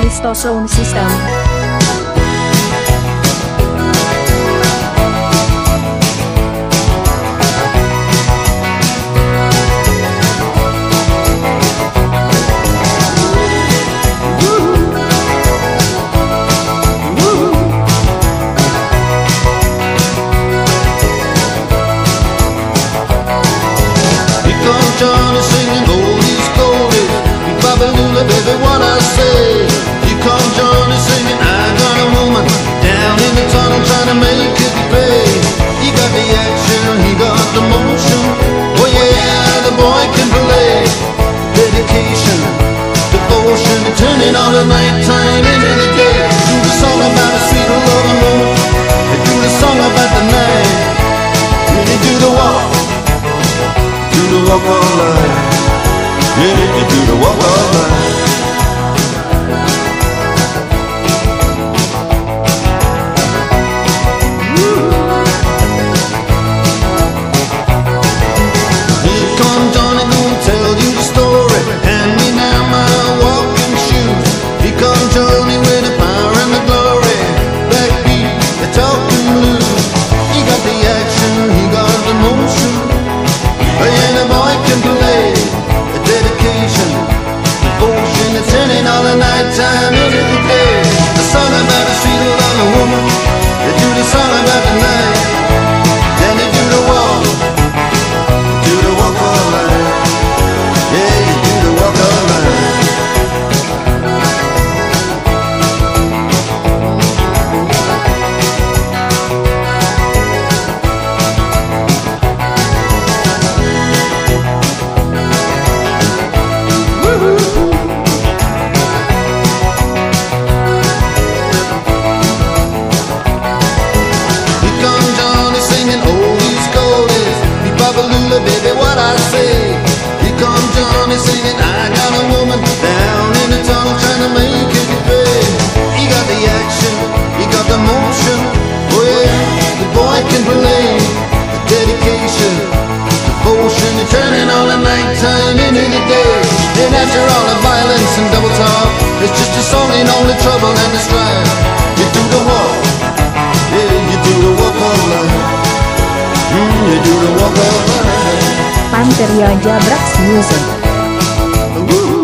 testosterone system. Johnny singing oldies goldies. Big Baba Lula, baby, what I say. Tunnel trying to make. He got the action, he got the motion. Oh yeah, the boy can play. Dedication, devotion, all the into the day. Do the song about a sweet love and. Do the song about the night. Do the walk do the walk. Yeah, you do the walk life. All the night say. Here comes Johnny singing, I got a woman down in the tunnel trying to make it pay. He got the action, he got the motion. Oh yeah, the boy can play. The dedication, devotion, and turning all the nighttime into the day. And after all the violence and double talk, it's just a song all the trouble and the strife. You do the walk. Yeah, you do the walk of life. Mm, you do the walk of life. Anterior Jabrax Music.